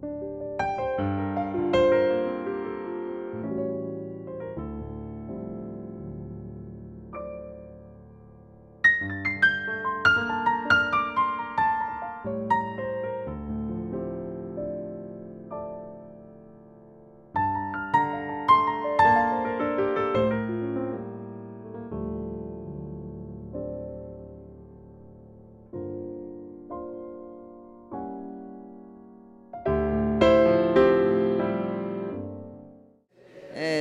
Eh,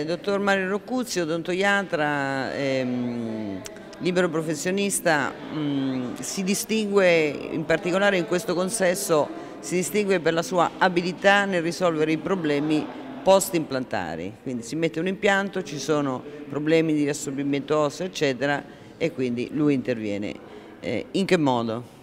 dottor Mario Roccuzzi, odontoiatra, ehm, libero professionista, mh, mm, si distingue in particolare in questo consesso si distingue per la sua abilità nel risolvere i problemi post-implantari, quindi si mette un impianto, ci sono problemi di riassorbimento osseo eccetera e quindi lui interviene. Eh, in che modo?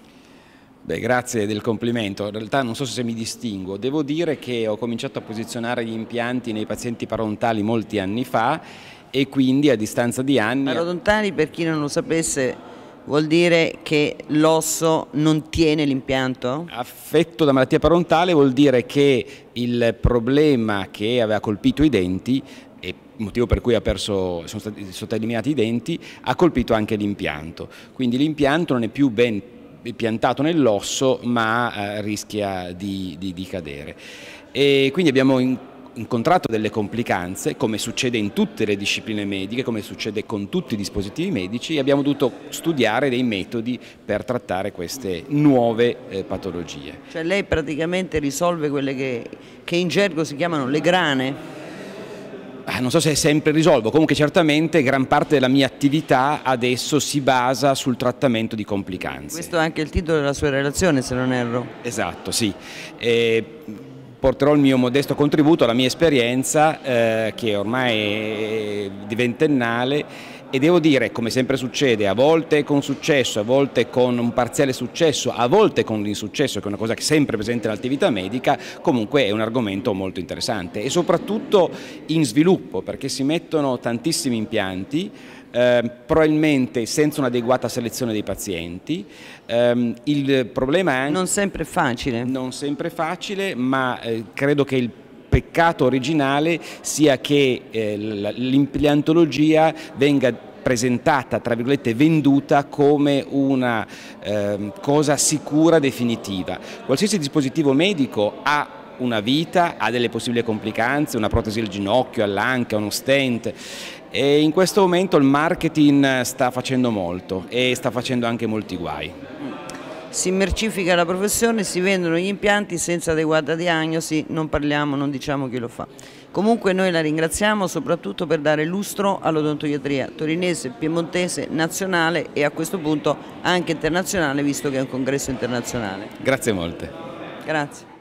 Beh, grazie del complimento. In realtà non so se mi distingo. Devo dire che ho cominciato a posizionare gli impianti nei pazienti parodontali molti anni fa e quindi a distanza di anni... Parodontali, per chi non lo sapesse, vuol dire che l'osso non tiene l'impianto? Affetto da malattia parodontale vuol dire che il problema che aveva colpito i denti e motivo per cui perso, sono, stati, sono stati eliminati i denti, ha colpito anche l'impianto. Quindi l'impianto non è più ben piantato nell'osso ma eh, rischia di, di, di, cadere. E quindi abbiamo in, incontrato delle complicanze, come succede in tutte le discipline mediche, come succede con tutti i dispositivi medici, e abbiamo dovuto studiare dei metodi per trattare queste nuove eh, patologie. Cioè lei praticamente risolve quelle che, che in gergo si chiamano le grane? Ah, non so se sempre risolvo, comunque certamente gran parte della mia attività adesso si basa sul trattamento di complicanze. Questo è anche il titolo della sua relazione se non erro. Esatto, sì. E porterò il mio modesto contributo alla mia esperienza eh, che ormai è di ventennale e devo dire, come sempre succede, a volte con successo, a volte con un parziale successo, a volte con l'insuccesso, che è una cosa che è sempre presente nell'attività medica, comunque è un argomento molto interessante e soprattutto in sviluppo perché si mettono tantissimi impianti, eh, probabilmente senza un'adeguata selezione dei pazienti. Eh, il problema è anche... Non sempre facile. Non sempre facile, ma eh, credo che il peccato originale sia che eh, l'impiantologia venga presentata, tra virgolette, venduta come una eh, cosa sicura, definitiva. Qualsiasi dispositivo medico ha una vita, ha delle possibili complicanze, una protesi al ginocchio, all'anca, uno stent e in questo momento il marketing sta facendo molto e sta facendo anche molti guai si mercifica la professione, si vendono gli impianti senza adeguata diagnosi, non parliamo, non diciamo chi lo fa. Comunque noi la ringraziamo soprattutto per dare lustro all'odontoiatria torinese, piemontese, nazionale e a questo punto anche internazionale visto che è un congresso internazionale. Grazie molte. Grazie.